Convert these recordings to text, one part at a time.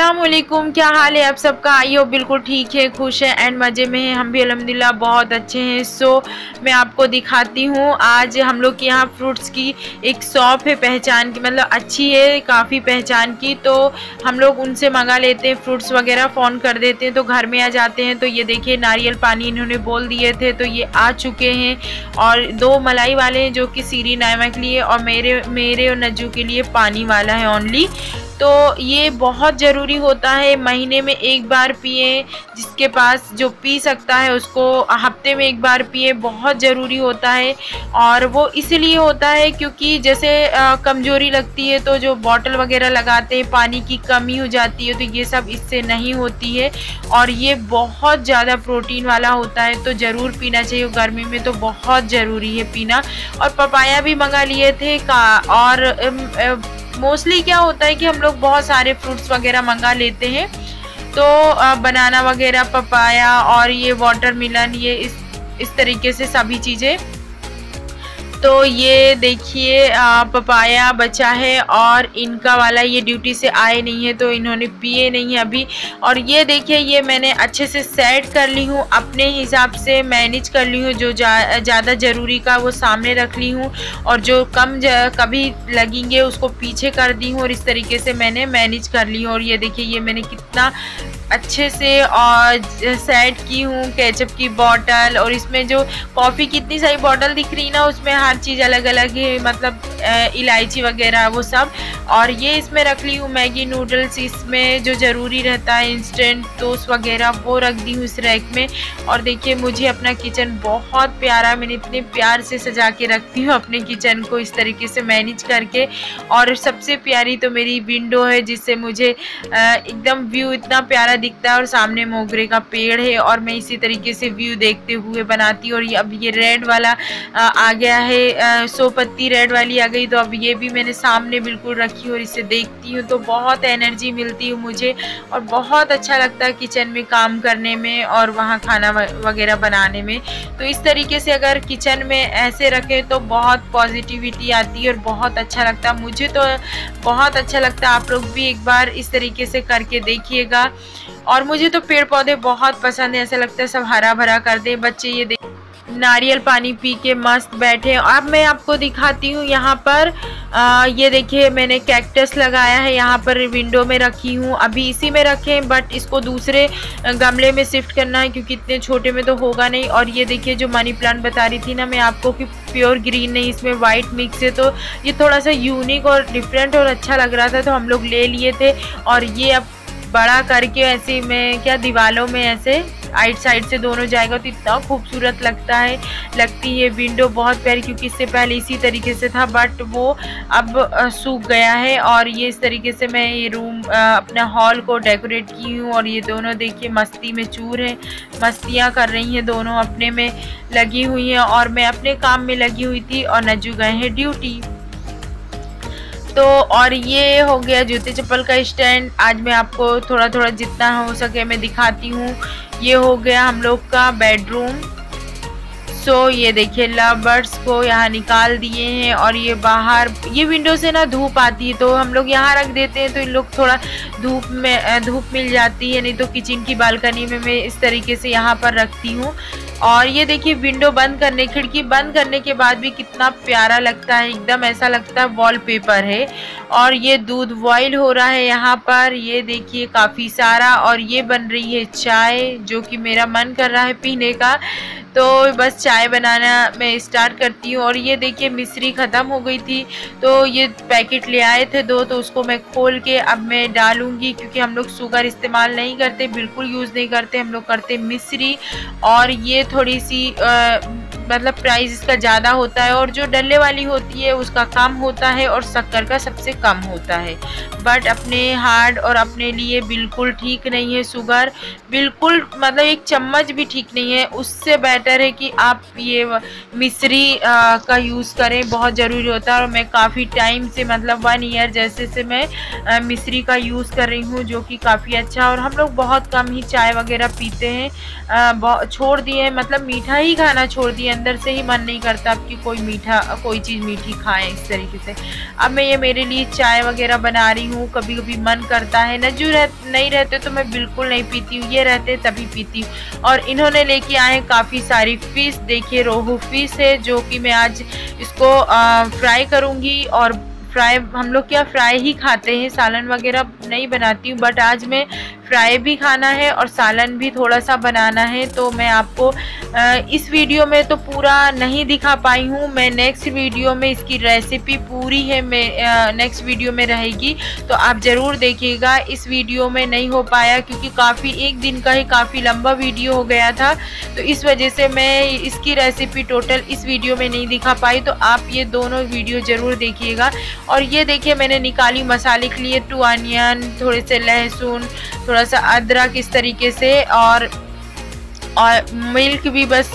असलकुम क्या हाल है आप सबका? आई हो बिल्कुल ठीक है, खुश है एंड मज़े में है। हम भी अलहमदिल्ला बहुत अच्छे हैं। सो मैं आपको दिखाती हूँ, आज हम लोग के यहाँ फ्रूट्स की एक शॉप है पहचान की मतलब अच्छी है, काफ़ी पहचान की। तो हम लोग उनसे मंगा लेते हैं फ्रूट्स वगैरह फ़ोन कर देते हैं तो घर में आ जाते हैं। तो ये देखिए, नारियल पानी इन्होंने बोल दिए थे तो ये आ चुके हैं। और दो मलाई वाले हैं, जो कि सीरी नायमा के लिए और मेरे मेरे और नज्जू के लिए पानी वाला है ओनली तो ये बहुत ज़रूरी होता है महीने में एक बार पिए, जिसके पास जो पी सकता है उसको हफ़्ते में एक बार पिए बहुत ज़रूरी होता है। और वो इसलिए होता है क्योंकि जैसे कमज़ोरी लगती है तो जो बॉटल वगैरह लगाते हैं, पानी की कमी हो जाती है तो ये सब इससे नहीं होती है। और ये बहुत ज़्यादा प्रोटीन वाला होता है तो ज़रूर पीना चाहिए। गर्मी में तो बहुत ज़रूरी है पीना। और पपाया भी मंगा लिए थे का, और मोस्टली क्या होता है कि हम लोग बहुत सारे फ्रूट्स वगैरह मंगा लेते हैं। तो बनाना वगैरह, पपाया और ये वाटर मिलन ये इस इस तरीके से सभी चीज़ें तो ये देखिए पपाया बचा है और इनका वाला ये ड्यूटी से आए नहीं है तो इन्होंने पिए नहीं है अभी। और ये देखिए ये मैंने अच्छे से सेट कर ली हूँ अपने हिसाब से मैनेज कर ली हूँ जो ज़्यादा जा, ज़रूरी का वो सामने रख ली हूँ और जो कम कभी लगेंगे उसको पीछे कर दी हूँ और इस तरीके से मैंने मैनेज कर ली हूँ। और ये देखिए ये मैंने कितना अच्छे से और सेट की हूँ केचप की बॉटल और इसमें जो कॉफ़ी की इतनी सारी बॉटल दिख रही ना, उसमें हर चीज़ अलग अलग है मतलब इलायची वगैरह, वो सब। और ये इसमें रख ली हूँ मैगी नूडल्स इसमें जो ज़रूरी रहता है इंस्टेंट टोस्ट वगैरह, वो रख दी हूँ इस रैक में। और देखिए, मुझे अपना किचन बहुत प्यारा, मैंने इतने प्यार से सजा के रखती हूँ अपने किचन को इस तरीके से मैनेज करके। और सबसे प्यारी तो मेरी विंडो है, जिससे मुझे एकदम व्यू इतना प्यारा दिखता है और सामने मोगरे का पेड़ है और मैं इसी तरीके से व्यू देखते हुए बनाती हूँ और अब ये रेड वाला आ गया है सो पत्ती रेड वाली आ गई तो अब ये भी मैंने सामने बिल्कुल रखी और इसे देखती हूँ तो बहुत एनर्जी मिलती है मुझे और बहुत अच्छा लगता है किचन में काम करने में और वहाँ खाना वगैरह बनाने में। तो इस तरीके से अगर किचन में ऐसे रखें तो बहुत पॉजिटिविटी आती है और बहुत अच्छा लगता है। मुझे तो बहुत अच्छा लगता है, आप लोग भी एक बार इस तरीके से करके देखिएगा। और मुझे तो पेड़ पौधे बहुत पसंद है ऐसा लगता है सब हरा भरा कर दे बच्चे ये देख नारियल पानी पी के मस्त बैठे अब मैं आपको दिखाती हूँ यहाँ पर आ, ये देखिए मैंने कैक्टस लगाया है यहाँ पर विंडो में रखी हूँ। अभी इसी में रखें बट इसको दूसरे गमले में शिफ्ट करना है क्योंकि इतने छोटे में तो होगा नहीं। और ये देखिए जो मनी प्लांट बता रही थी ना मैं आपको कि प्योर ग्रीन नहीं इसमें वाइट मिक्स है तो ये थोड़ा सा यूनिक और डिफरेंट और अच्छा लग रहा था तो हम लोग ले लिए थे। और ये अब बड़ा करके ऐसे में, क्या दीवालों में ऐसे आइट साइड से दोनों जाएगा तो इतना खूबसूरत लगता है। लगती है विंडो बहुत प्यारी क्योंकि इससे पहले इसी तरीके से था बट वो अब सूख गया है और ये इस तरीके से मैं ये रूम अपने हॉल को डेकोरेट की हूँ और ये दोनों देखिए मस्ती में चूर हैं। मस्तियाँ कर रही हैं दोनों, अपने में लगी हुई हैं और मैं अपने काम में लगी हुई थी और नजू गए हैं ड्यूटी। तो और ये हो गया जूते चप्पल का स्टैंड। आज मैं आपको थोड़ा थोड़ा जितना हो सके मैं दिखाती हूँ। ये हो गया हम लोग का बेडरूम सो so, ये देखिए लव बर्ड्स को यहाँ निकाल दिए हैं और ये बाहर ये विंडो से ना धूप आती है तो हम लोग यहाँ रख देते हैं तो इन लोग थोड़ा धूप में धूप मिल जाती है नहीं तो किचन की बालकनी में मैं इस तरीके से यहाँ पर रखती हूँ। और ये देखिए विंडो बंद करने, खिड़की बंद करने के बाद भी कितना प्यारा लगता है, एकदम ऐसा लगता है वॉलपेपर है। और ये दूध बॉइल हो रहा है यहाँ पर, ये देखिए काफ़ी सारा और ये बन रही है चाय, जो कि मेरा मन कर रहा है पीने का। तो बस चाय बनाना मैं स्टार्ट करती हूँ और ये देखिए मिश्री ख़त्म हो गई थी। तो ये पैकेट ले आए थे दो तो उसको मैं खोल के अब मैं डालूँगी क्योंकि हम लोग शुगर इस्तेमाल नहीं करते बिल्कुल यूज़ नहीं करते हम लोग करते मिश्री। और ये थोड़ी सी आ, मतलब प्राइस इसका ज़्यादा होता है और जो डल्ले वाली होती है, उसका कम होता है और शक्कर का सबसे कम होता है। बट अपने हार्ड और अपने लिए बिल्कुल ठीक नहीं है शुगर बिल्कुल मतलब एक चम्मच भी ठीक नहीं है। उससे बेटर है कि आप ये मिश्री का यूज़ करें। बहुत ज़रूरी होता है और मैं काफ़ी टाइम से मतलब वन ईयर जैसे से मैं मिश्री का यूज़ कर रही हूँ, जो कि काफ़ी अच्छा और हम लोग बहुत कम ही चाय वगैरह पीते हैं। छोड़ दिए मतलब मीठा ही खाना छोड़ दिए अंदर से ही मन नहीं करता अब कि कोई मीठा, कोई चीज़ मीठी खाएँ इस तरीके से। अब मैं ये मेरे लिए चाय वगैरह बना रही हूँ कभी कभी मन करता है नजू रह, नहीं रहते तो मैं बिल्कुल नहीं पीती हूँ, ये रहते तभी पीती हूँ। और इन्होंने लेके आए काफ़ी सारी फ़िश देखिए रोहू फ़िश है, जो कि मैं आज इसको फ्राई करूँगी और फ्राई हम लोग क्या फ्राई ही खाते हैं, सालन वगैरह नहीं बनाती हूँ बट आज मैं फ्राई भी खाना है और सालन भी थोड़ा सा बनाना है तो मैं आपको इस वीडियो में तो पूरा नहीं दिखा पाई हूँ। मैं नेक्स्ट वीडियो में इसकी रेसिपी पूरी है, मैं नेक्स्ट वीडियो में रहेगी। तो आप ज़रूर देखिएगा, इस वीडियो में नहीं हो पाया क्योंकि काफ़ी, एक दिन का ही काफ़ी लंबा वीडियो हो गया था। तो इस वजह से मैं इसकी रेसिपी टोटल इस वीडियो में नहीं दिखा पाई। तो आप ये दोनों वीडियो ज़रूर देखिएगा। और ये देखिए, मैंने निकाली मसाले के लिए टू अनियन थोड़े से लहसुन, थोड़ा सा अदरक इस तरीके से और और मिल्क भी बस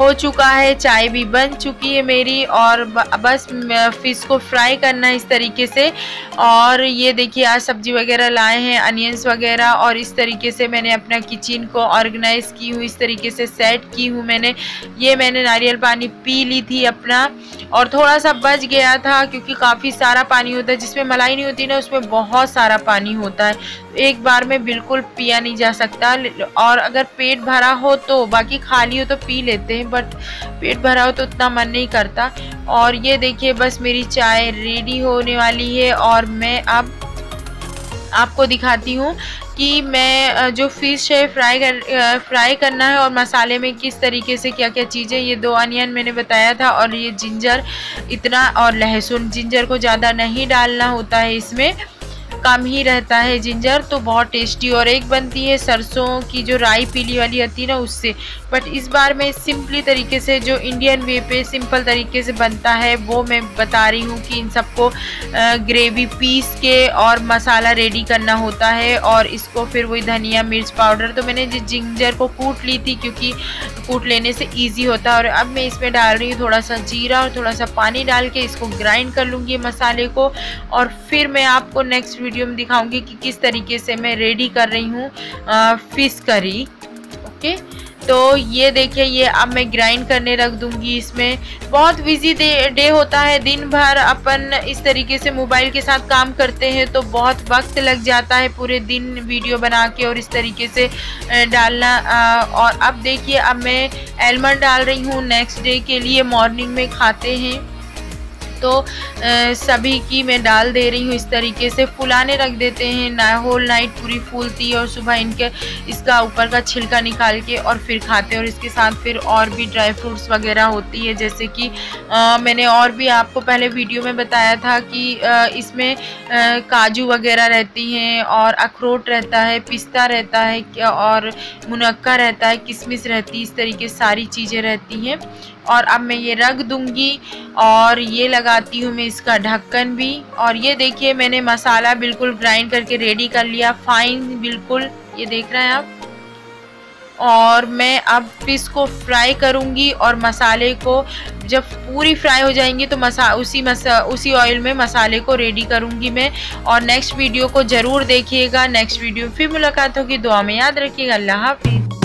हो चुका है, चाय भी बन चुकी है मेरी और बस फ़िश को फ्राई करना है इस तरीके से। और ये देखिए, आज सब्ज़ी वगैरह लाए हैं अनियंस वगैरह और इस तरीके से मैंने अपना किचन को ऑर्गेनाइज़ की हूँ, इस तरीके से सेट की हूँ मैंने। ये मैंने नारियल पानी पी ली थी अपना और थोड़ा सा बच गया था क्योंकि काफ़ी सारा पानी होता है, जिसमें मलाई नहीं होती ना, उसमें बहुत सारा पानी होता है। एक बार में बिल्कुल पिया नहीं जा सकता। और अगर पेट भरा हो तो बाकी खाली हो तो पी लेते हैं बट पेट भरा हो तो उतना मन नहीं करता। और ये देखिए, बस मेरी चाय रेडी होने वाली है और मैं अब आपको दिखाती हूँ कि मैं जो फ़िश है फ्राई कर फ्राई करना है और मसाले में किस तरीके से क्या क्या चीज़ें ये दो अनियन मैंने बताया था और ये जिंजर इतना, और लहसुन जिंजर को ज़्यादा नहीं डालना होता है इसमें। कम ही रहता है जिंजर तो बहुत टेस्टी और एक बनती है सरसों की जो राई पीली वाली आती है ना उससे। बट इस बार मैं सिंपली तरीके से जो इंडियन वे पे सिंपल तरीके से बनता है, वो मैं बता रही हूँ कि इन सबको ग्रेवी पीस के और मसाला रेडी करना होता है और इसको फिर वही धनिया, मिर्च पाउडर तो मैंने जिंजर को कूट ली थी क्योंकि कूट लेने से ईजी होता है और अब मैं इसमें डाल रही हूँ थोड़ा सा जीरा और थोड़ा सा पानी डाल के इसको ग्राइंड कर लूँगी मसाले को और फिर मैं आपको नेक्स्ट वीडियो में दिखाऊँगी कि किस तरीके से मैं रेडी कर रही हूँ फ़िश करी, ओके? तो ये देखिए, ये अब मैं ग्राइंड करने रख दूँगी इसमें। बहुत बिज़ी डे होता है, दिन भर अपन इस तरीके से मोबाइल के साथ काम करते हैं तो बहुत वक्त लग जाता है पूरे दिन वीडियो बना के और इस तरीके से डालना और अब देखिए, अब मैं एलमंड डाल रही हूँ। नेक्स्ट डे के लिए मॉर्निंग में खाते हैं। तो आ, सभी की मैं डाल दे रही हूँ इस तरीके से। फुलाने रख देते हैं ना होल नाइट पूरी फूलती और सुबह इनके इसका ऊपर का छिलका निकाल के और फिर खाते और इसके साथ फिर और भी ड्राई फ्रूट्स वगैरह होती है जैसे कि मैंने और भी आपको पहले वीडियो में बताया था कि इसमें काजू वगैरह रहती हैं और अखरोट रहता है पिस्ता रहता है और मुनक्का रहता है किशमिश रहती है इस तरीके सारी चीज़ें रहती हैं। और अब मैं ये रख दूँगी और ये लगाती हूँ मैं इसका ढक्कन भी। और ये देखिए, मैंने मसाला बिल्कुल ग्राइंड करके रेडी कर लिया। फाइन बिल्कुल, ये देख रहे हैं आप। और मैं अब फ़िश को फ्राई करूँगी और मसाले को जब पूरी फ्राई हो जाएँगी तो मसा, उसी मसा, उसी ऑयल में मसाले को रेडी करूँगी मैं। और नेक्स्ट वीडियो को ज़रूर देखिएगा। नेक्स्ट वीडियो फिर मुलाकात होगी। दुआ में याद रखिएगा। अल्लाह हाफिज़।